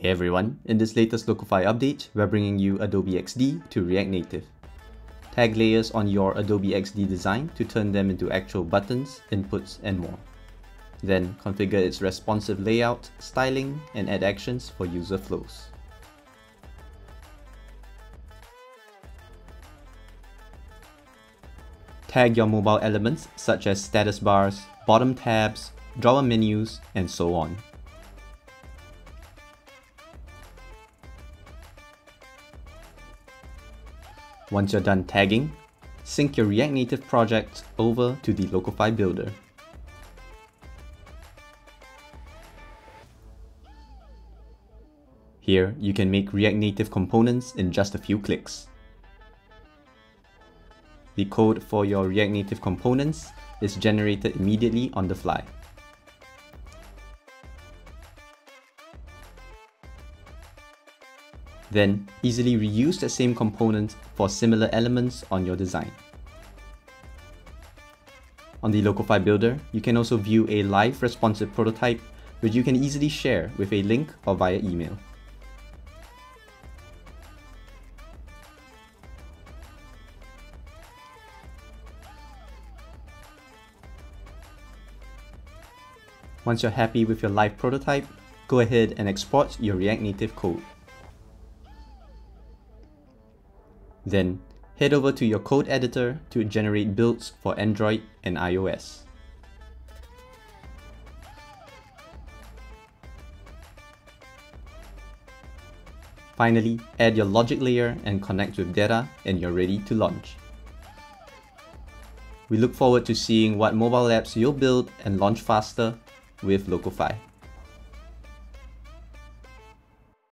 Hey everyone, in this latest Locofy update, we're bringing you Adobe XD to React Native. Tag layers on your Adobe XD design to turn them into actual buttons, inputs, and more. Then configure its responsive layout, styling, and add actions for user flows. Tag your mobile elements such as status bars, bottom tabs, drawer menus, and so on. Once you're done tagging, sync your React Native project over to the Locofy builder. Here, you can make React Native components in just a few clicks. The code for your React Native components is generated immediately on the fly. Then easily reuse the same component for similar elements on your design. On the Locofy Builder, you can also view a live responsive prototype which you can easily share with a link or via email. Once you're happy with your live prototype, go ahead and export your React Native code. Then head over to your code editor to generate builds for Android and iOS. Finally, add your logic layer and connect with data and you're ready to launch. We look forward to seeing what mobile apps you'll build and launch faster with Locofy.